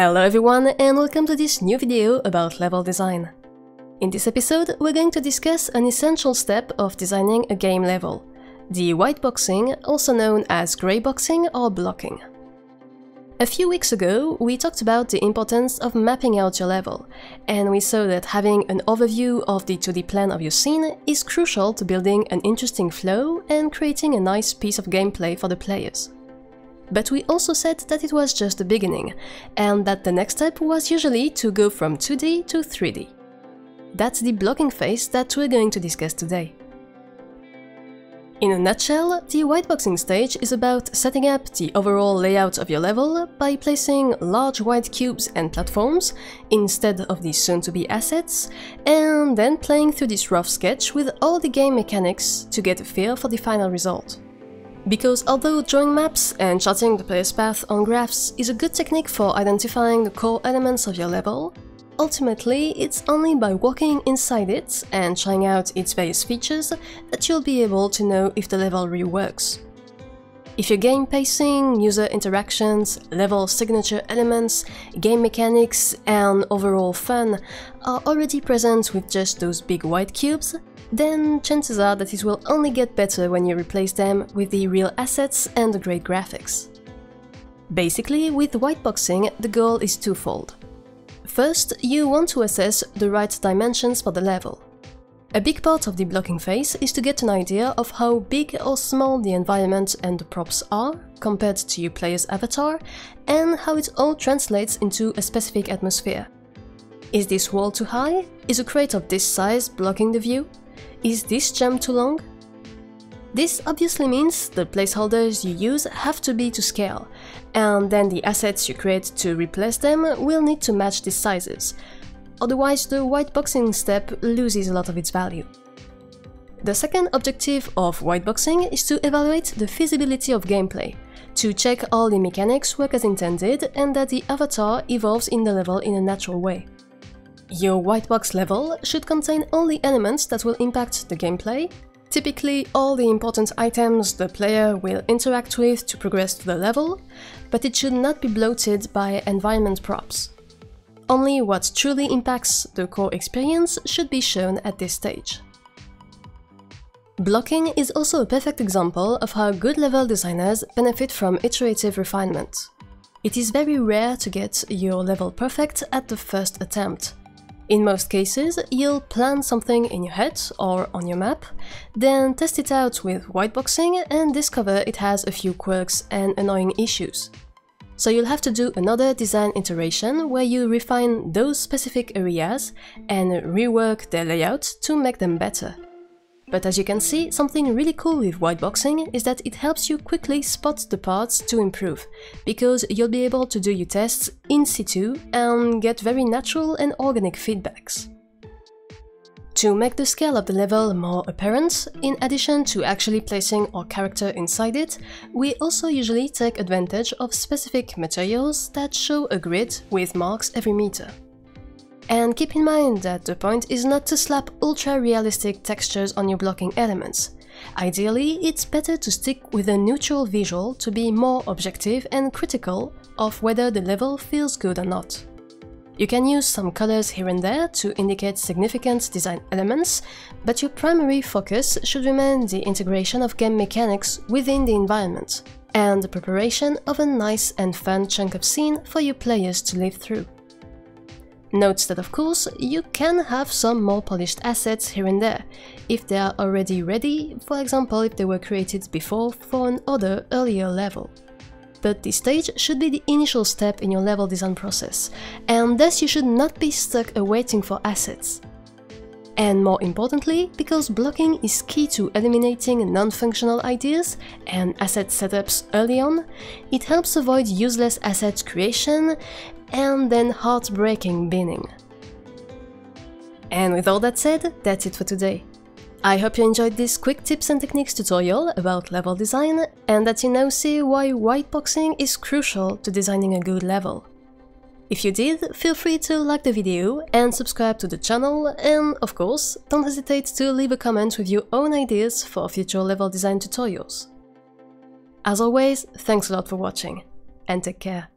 Hello everyone and welcome to this new video about level design. In this episode, we're going to discuss an essential step of designing a game level, the whiteboxing, also known as grayboxing or blocking. A few weeks ago, we talked about the importance of mapping out your level, and we saw that having an overview of the 2D plan of your scene is crucial to building an interesting flow and creating a nice piece of gameplay for the players. But we also said that it was just the beginning, and that the next step was usually to go from 2D to 3D. That's the blocking phase that we're going to discuss today. In a nutshell, the whiteboxing stage is about setting up the overall layout of your level by placing large white cubes and platforms instead of the soon-to-be assets, and then playing through this rough sketch with all the game mechanics to get a feel for the final result. Because although drawing maps and charting the player's path on graphs is a good technique for identifying the core elements of your level, ultimately it's only by walking inside it and trying out its various features that you'll be able to know if the level really works. If your game pacing, user interactions, level signature elements, game mechanics, and overall fun are already present with just those big white cubes, then chances are that it will only get better when you replace them with the real assets and the great graphics. Basically, with whiteboxing, the goal is twofold. First, you want to assess the right dimensions for the level. A big part of the blocking phase is to get an idea of how big or small the environment and the props are compared to your player's avatar, and how it all translates into a specific atmosphere. Is this wall too high? Is a crate of this size blocking the view? Is this jump too long? This obviously means the placeholders you use have to be to scale, and then the assets you create to replace them will need to match these sizes, otherwise the whiteboxing step loses a lot of its value. The second objective of whiteboxing is to evaluate the feasibility of gameplay, to check all the mechanics work as intended and that the avatar evolves in the level in a natural way. Your white box level should contain only elements that will impact the gameplay, typically all the important items the player will interact with to progress to the level, but it should not be bloated by environment props. Only what truly impacts the core experience should be shown at this stage. Blocking is also a perfect example of how good level designers benefit from iterative refinement. It is very rare to get your level perfect at the first attempt, in most cases, you'll plan something in your head or on your map, then test it out with whiteboxing and discover it has a few quirks and annoying issues. So you'll have to do another design iteration where you refine those specific areas and rework their layout to make them better. But as you can see, something really cool with whiteboxing is that it helps you quickly spot the parts to improve, because you'll be able to do your tests in situ and get very natural and organic feedbacks. To make the scale of the level more apparent, in addition to actually placing our character inside it, we also usually take advantage of specific materials that show a grid with marks every meter. And keep in mind that the point is not to slap ultra-realistic textures on your blocking elements. Ideally, it's better to stick with a neutral visual to be more objective and critical of whether the level feels good or not. You can use some colors here and there to indicate significant design elements, but your primary focus should remain the integration of game mechanics within the environment, and the preparation of a nice and fun chunk of scene for your players to live through. Note that of course, you can have some more polished assets here and there, if they are already ready, for example if they were created before for an other earlier level. But this stage should be the initial step in your level design process, and thus you should not be stuck awaiting for assets. And more importantly, because blocking is key to eliminating non-functional ideas and asset setups early on, it helps avoid useless asset creation and then heartbreaking binning. And with all that said, that's it for today. I hope you enjoyed this quick tips and techniques tutorial about level design and that you now see why whiteboxing is crucial to designing a good level. If you did, feel free to like the video and subscribe to the channel and, of course, don't hesitate to leave a comment with your own ideas for future level design tutorials. As always, thanks a lot for watching, and take care.